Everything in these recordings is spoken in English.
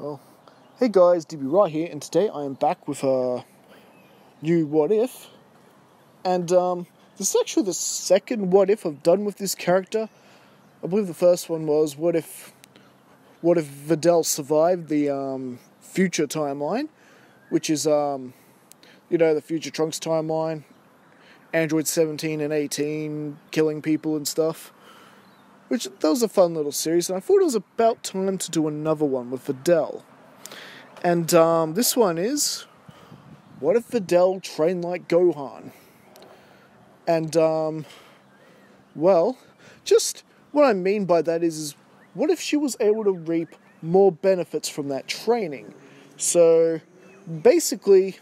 Well, hey guys, DB Right here, and today I am back with a new What If. And um, this is actually the second What If I've done with this character. I believe the first one was What If What if Videl survived the um, future timeline, which is um, you know the future Trunks timeline, Android 17 and 18 killing people and stuff. Which that was a fun little series, and I thought it was about time to do another one with Videl. And um, this one is What if Videl trained like Gohan? And um, well, just what I mean by that is, is what if she was able to reap more benefits from that training? So basically,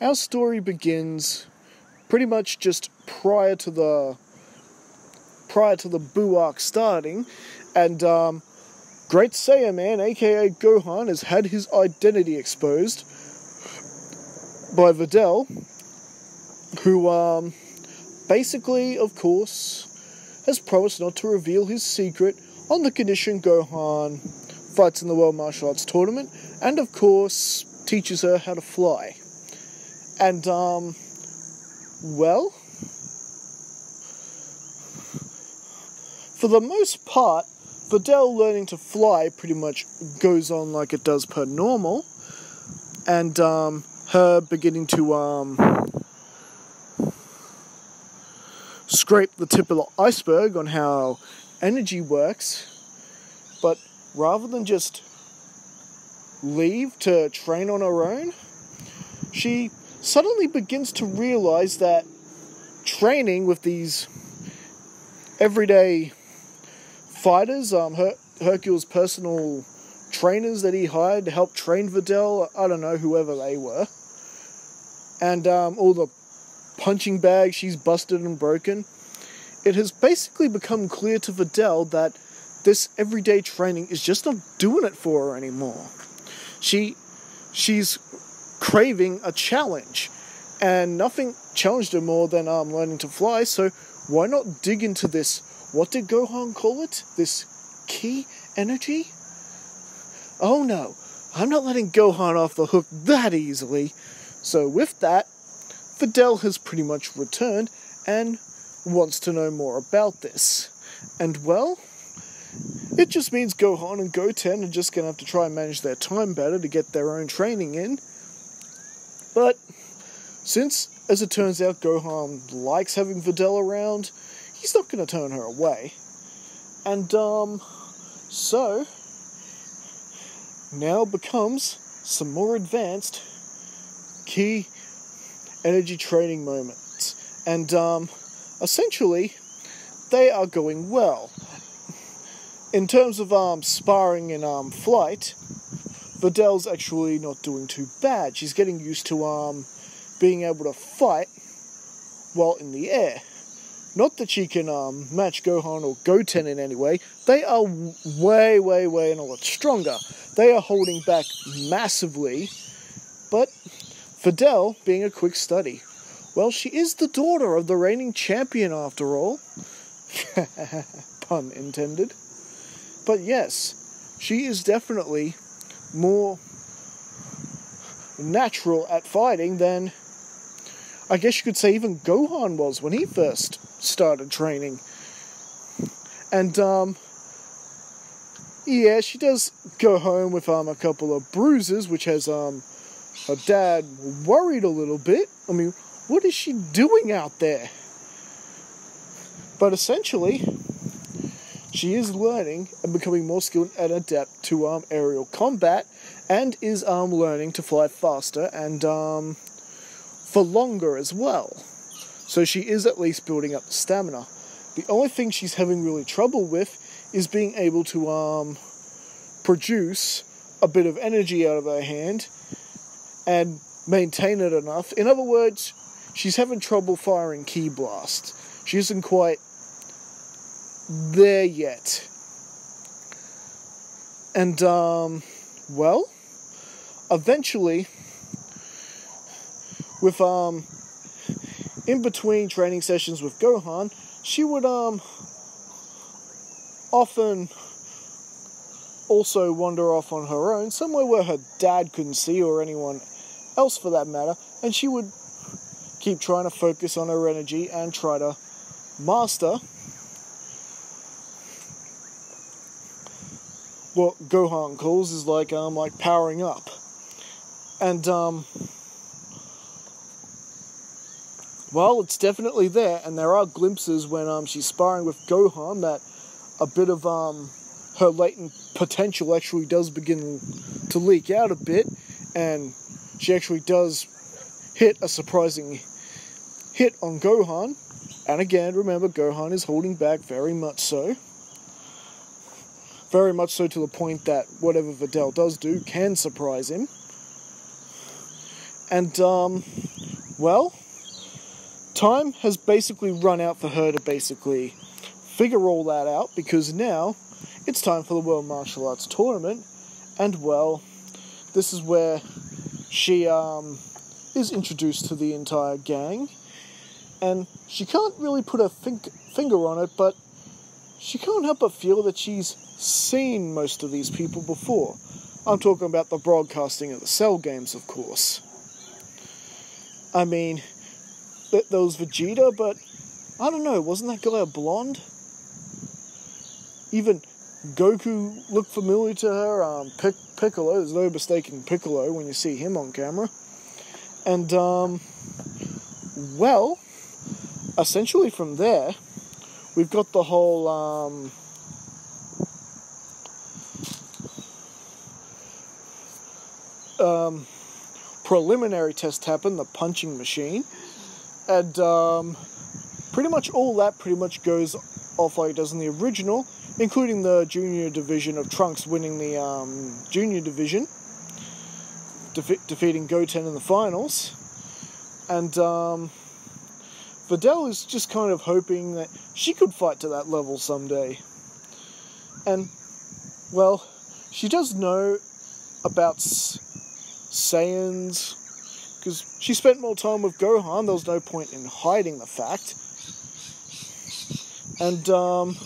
our story begins pretty much just prior to the prior to the Buu arc starting, and um, Great Saiyaman, aka Gohan, has had his identity exposed by Videl, who um, basically, of course, has promised not to reveal his secret on the condition Gohan fights in the World Martial Arts Tournament, and of course, teaches her how to fly. And, um, well, for the most part, Videl learning to fly pretty much goes on like it does per normal, and um, her beginning to um, scrape the tip of the iceberg on how energy works, but rather than just leave to train on her own, she suddenly begins to realize that training with these everyday fighters, um, Her- Hercule's personal trainers that he hired to help train Videl, I don't know, whoever they were, and um, all the punching bags she's busted and broken, it has basically become clear to Videl that this everyday training is just not doing it for her anymore. She, she's craving a challenge, and nothing challenged her more than um, learning to fly. So why not dig into this? What did Gohan call it? This ki energy? Oh no, I'm not letting Gohan off the hook that easily. So with that, Videl has pretty much returned and wants to know more about this. And well, it just means Gohan and Goten are just gonna have to try and manage their time better to get their own training in. But since, as it turns out, Gohan likes having Videl around, he's not gonna turn her away. And um so now becomes some more advanced ki energy training moments. And um essentially they are going well. In terms of um, sparring and um, flight, Videl's actually not doing too bad. She's getting used to um, being able to fight while in the air. Not that she can um, match Gohan or Goten in any way. They are way, way, way and a lot stronger. They are holding back massively. But Videl being a quick study, well, she is the daughter of the reigning champion after all. Pun intended. But yes, she is definitely more natural at fighting than I guess you could say even Gohan was when he first started training. And um yeah, she does go home with um a couple of bruises, which has um her dad worried a little bit. I mean, what is she doing out there? But essentially, she is learning and becoming more skilled and adept to um, aerial combat, and is um, learning to fly faster and um, for longer as well. So she is at least building up the stamina. The only thing she's having really trouble with is being able to um, produce a bit of energy out of her hand and maintain it enough. In other words, she's having trouble firing ki blast. She isn't quite there yet. And, um, well, eventually, with, um, in between training sessions with Gohan, she would, um, often also wander off on her own, somewhere where her dad couldn't see or anyone else for that matter, and she would keep trying to focus on her energy and try to master what Gohan calls is like um like powering up. And um well, it's definitely there, and there are glimpses when um she's sparring with Gohan that a bit of um her latent potential actually does begin to leak out a bit, and she actually does hit a surprising hit on Gohan. And again, remember, Gohan is holding back very much so. Very much so to the point that whatever Videl does do can surprise him. And, um, well, time has basically run out for her to basically figure all that out because now it's time for the World Martial Arts Tournament. And, well, this is where she, um, is introduced to the entire gang. And she can't really put her think- finger on it, but she can't help but feel that she's seen most of these people before. I'm talking about the broadcasting of the Cell games, of course. I mean, th- there was Vegeta, but I don't know, wasn't that guy a blonde? Even Goku looked familiar to her. Um, Pic- Piccolo, there's no mistaking Piccolo when you see him on camera. And, um, well, essentially from there, we've got the whole um, um, preliminary test happen, the punching machine, and um, pretty much all that pretty much goes off like it does in the original, including the junior division of Trunks winning the um, junior division, defe- defeating Goten in the finals, and um, Videl is just kind of hoping that she could fight to that level someday. And, well, she does know about S- Saiyans, because she spent more time with Gohan, there was no point in hiding the fact. And, um,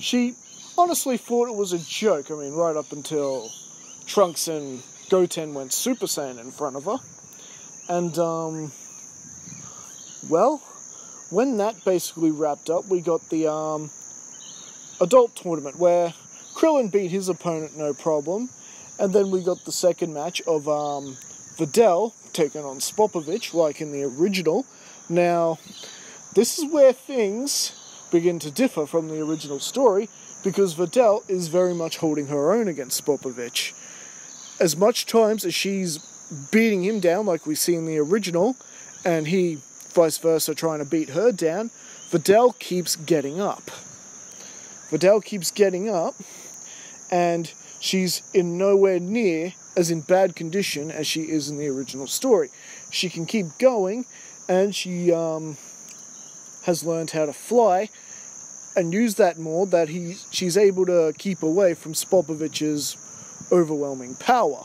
she honestly thought it was a joke, I mean, right up until Trunks and Goten went Super Saiyan in front of her. And, um, well, when that basically wrapped up, we got the um, adult tournament where Krillin beat his opponent no problem, and then we got the second match of um, Videl taking on Spopovich, like in the original. Now, this is where things begin to differ from the original story because Videl is very much holding her own against Spopovich. As much times as she's beating him down, like we see in the original, and he vice versa trying to beat her down, Videl keeps getting up. Videl keeps getting up, and she's in nowhere near as in bad condition as she is in the original story. She can keep going, and she um, has learned how to fly and use that more that he she's able to keep away from Spopovich's overwhelming power.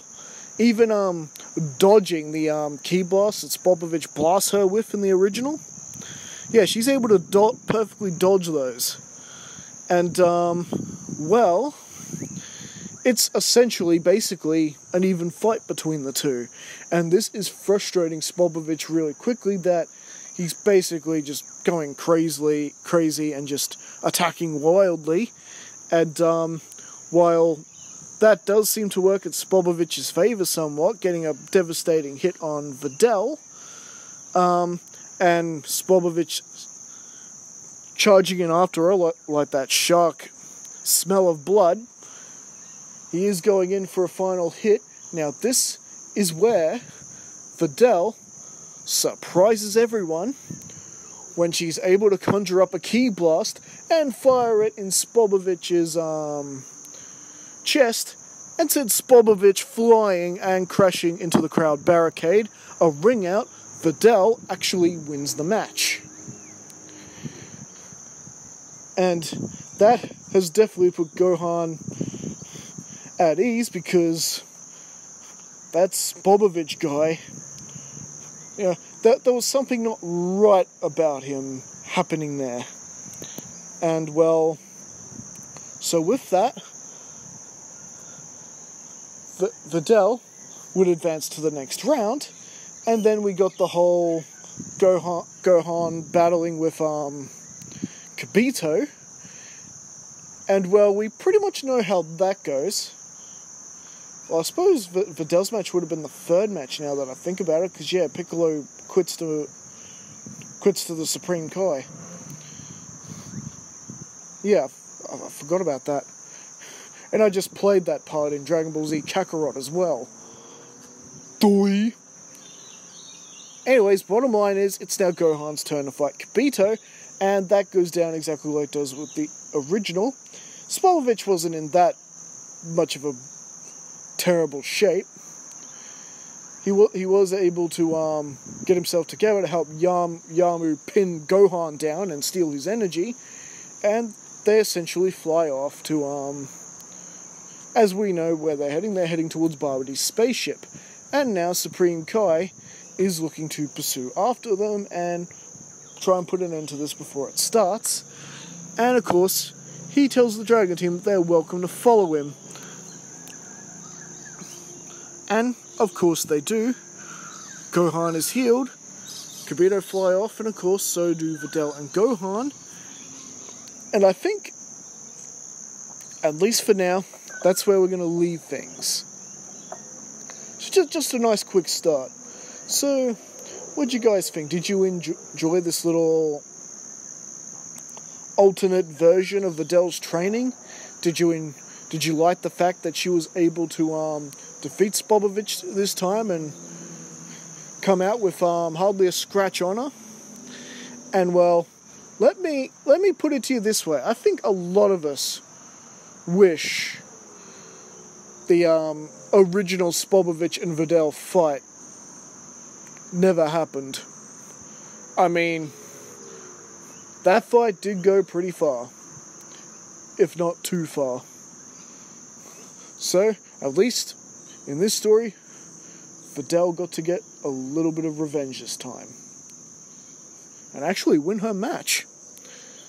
Even um, dodging the um, ki blast that Spopovich blasts her with in the original. Yeah, she's able to do- perfectly dodge those. And, um, well, it's essentially, basically, an even fight between the two. And this is frustrating Spopovich really quickly that he's basically just going crazily, crazy and just attacking wildly. And, um, while that does seem to work at Spopovich's favour somewhat, getting a devastating hit on Videl. Um, and Spopovich charging in after her like that shark smell of blood. He is going in for a final hit. Now, this is where Videl surprises everyone when she's able to conjure up a ki blast and fire it in Spopovich's um, chest and sent Spopovich flying and crashing into the crowd barricade. A ring out, Videl actually wins the match. And that has definitely put Gohan at ease because that's Spopovich guy. Yeah, that there was something not right about him happening there. And well, So with that, v- Videl would advance to the next round, and then we got the whole Gohan, Gohan battling with um, Kibito. And well, we pretty much know how that goes. Well, I suppose v- Videl's match would have been the third match now that I think about it, because yeah, Piccolo quits to quits to the Supreme Kai. Yeah, I, forgot about that. And I just played that part in Dragon Ball Z Kakarot as well. Doi. Anyways, bottom line is it's now Gohan's turn to fight Kibito, and that goes down exactly like it does with the original. Spopovich wasn't in that much of a terrible shape. He, wa- he was able to um, get himself together to help Yam- Yamu pin Gohan down and steal his energy, and they essentially fly off to, um, as we know where they're heading, they're heading towards Babidi's spaceship. And now Supreme Kai is looking to pursue after them and try and put an end to this before it starts. And of course, he tells the Dragon Team that they're welcome to follow him. And of course they do. Gohan is healed. Kibito fly off, and of course so do Videl and Gohan. And I think, at least for now, that's where we're going to leave things. So just, just a nice quick start. So, what'd you guys think? Did you enjoy this little alternate version of Videl's training? Did you in, did you like the fact that she was able to um, defeat Spopovich this time and come out with um, hardly a scratch on her? And well, let me let me put it to you this way. I think a lot of us wish the um, original Spopovich and Videl fight never happened. I mean, that fight did go pretty far, if not too far. So, at least in this story, Videl got to get a little bit of revenge this time and actually win her match.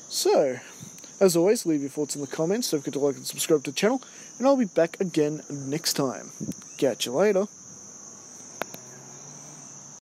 So, as always, leave your thoughts in the comments. Don't forget to like and subscribe to the channel, and I'll be back again next time. Catch you later.